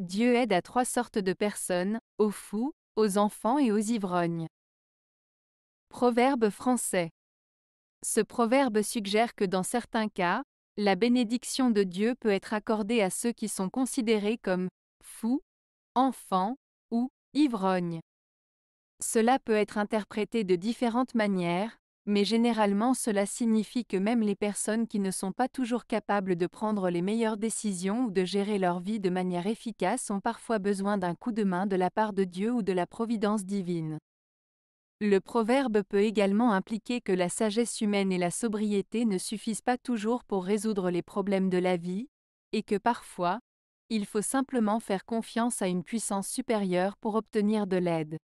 Dieu aide à trois sortes de personnes, aux fous, aux enfants et aux ivrognes. Proverbe français. Ce proverbe suggère que dans certains cas, la bénédiction de Dieu peut être accordée à ceux qui sont considérés comme fous, enfants ou ivrognes. Cela peut être interprété de différentes manières, mais généralement cela signifie que même les personnes qui ne sont pas toujours capables de prendre les meilleures décisions ou de gérer leur vie de manière efficace ont parfois besoin d'un coup de main de la part de Dieu ou de la providence divine. Le proverbe peut également impliquer que la sagesse humaine et la sobriété ne suffisent pas toujours pour résoudre les problèmes de la vie, et que parfois, il faut simplement faire confiance à une puissance supérieure pour obtenir de l'aide.